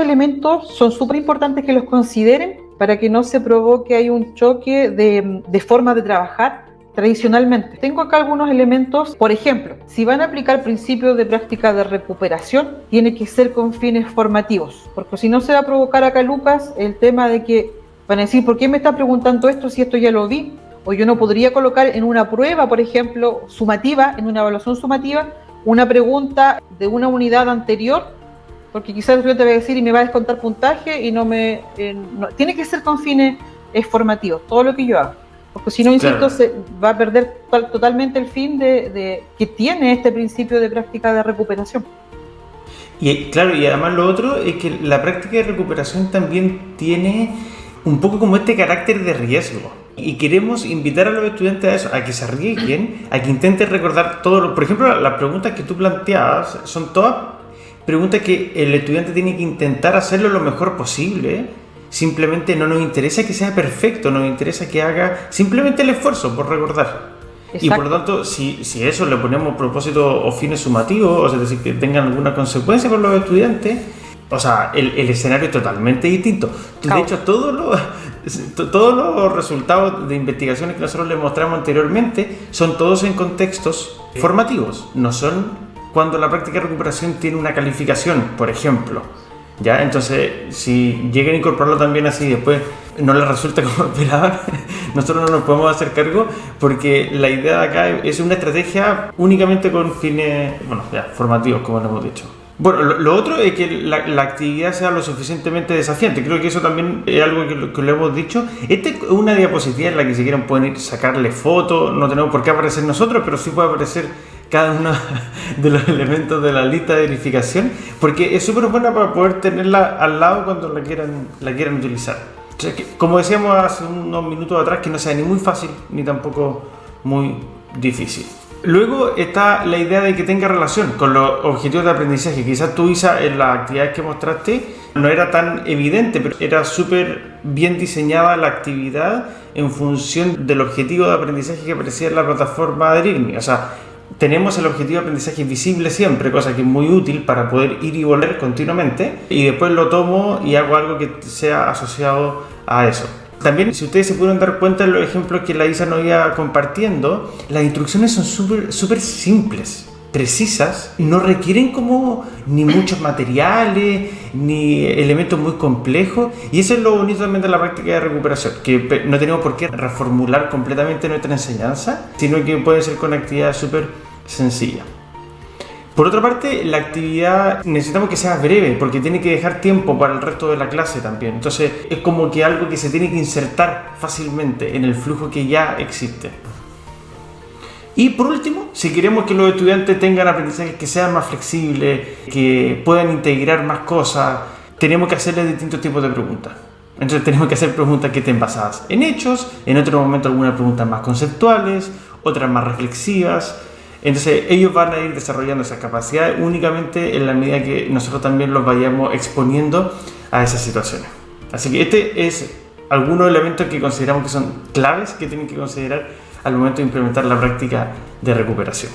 elementos son súper importantes que los consideren para que no se provoque ahí un choque de, de forma de trabajar tradicionalmente. Tengo acá algunos elementos, por ejemplo, si van a aplicar principios de práctica de recuperación, tiene que ser con fines formativos, porque si no se va a provocar acá, Lucas, el tema de que van a decir, ¿por qué me está preguntando esto si esto ya lo vi? O yo no podría colocar en una prueba, por ejemplo, sumativa, en una evaluación sumativa, una pregunta de una unidad anterior, porque quizás el estudiante va a decir y me va a descontar puntaje y no me... Eh, tiene que ser con fines formativos, todo lo que yo hago. Porque si no, insisto, se va a perder totalmente el fin de, que tiene este principio de práctica de recuperación. Y claro, y además lo otro es que la práctica de recuperación también tiene un poco como este carácter de riesgo. Y queremos invitar a los estudiantes a eso, a que se arriesguen, a que intenten recordar todo. Lo, por ejemplo, las preguntas que tú planteabas son todas preguntas que el estudiante tiene que intentar hacerlo lo mejor posible Simplemente no nos interesa que sea perfecto, nos interesa que haga simplemente el esfuerzo por recordar. Y por lo tanto, si, si eso le ponemos propósito o fines sumativos, o es decir, que tengan alguna consecuencia por los estudiantes, o sea, el, el escenario es totalmente distinto. De hecho, todos los, todos los resultados de investigaciones que nosotros les mostramos anteriormente son todos en contextos formativos, no son cuando la práctica de recuperación tiene una calificación, por ejemplo. ¿Ya? Entonces, si llegan a incorporarlo también así después no les resulta como esperaban, nosotros no nos podemos hacer cargo porque la idea de acá es una estrategia únicamente con fines, bueno, ya, formativos, como lo hemos dicho. Bueno, lo, otro es que la, actividad sea lo suficientemente desafiante. Creo que eso también es algo que, lo, que lo hemos dicho. Esta es una diapositiva en la que si quieren pueden ir sacarle fotos, no tenemos por qué aparecer nosotros, pero sí puede aparecer cada uno de los elementos de la lista de verificación, porque es súper buena para poder tenerla al lado cuando la quieran, la quieran utilizar. como decíamos hace unos minutos atrás, que no sea ni muy fácil ni tampoco muy difícil. Luego está la idea de que tenga relación con los objetivos de aprendizaje. Quizás tú, Isa, en las actividades que mostraste, no era tan evidente, pero era súper bien diseñada la actividad en función del objetivo de aprendizaje que aparecía en la plataforma de IRMI. O sea, tenemos el objetivo de aprendizaje visible siempre, cosa que es muy útil para poder ir y volver continuamente, y después lo tomo y hago algo que sea asociado a eso. También, si ustedes se pudieron dar cuenta en los ejemplos que la Isa nos iba compartiendo, las instrucciones son súper simples, precisas, no requieren como ni muchos materiales, ni elementos muy complejos, y eso es lo bonito también de la práctica de recuperación, que no tenemos por qué reformular completamente nuestra enseñanza, sino que puede ser con actividades súper sencilla. Por otra parte, la actividad necesitamos que sea breve porque tiene que dejar tiempo para el resto de la clase también. Entonces es como que algo que se tiene que insertar fácilmente en el flujo que ya existe. Y por último, si queremos que los estudiantes tengan aprendizajes que sean más flexibles, que puedan integrar más cosas, tenemos que hacerles distintos tipos de preguntas. Entonces tenemos que hacer preguntas que estén basadas en hechos, en otro momento algunas preguntas más conceptuales, otras más reflexivas, entonces ellos van a ir desarrollando esa capacidad únicamente en la medida que nosotros también los vayamos exponiendo a esas situaciones. Así que este es algunos elementos que consideramos que son claves que tienen que considerar al momento de implementar la práctica de recuperación.